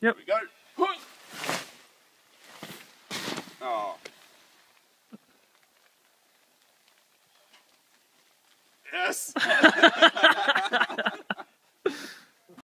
Yep. Here we go. Oh. Yes.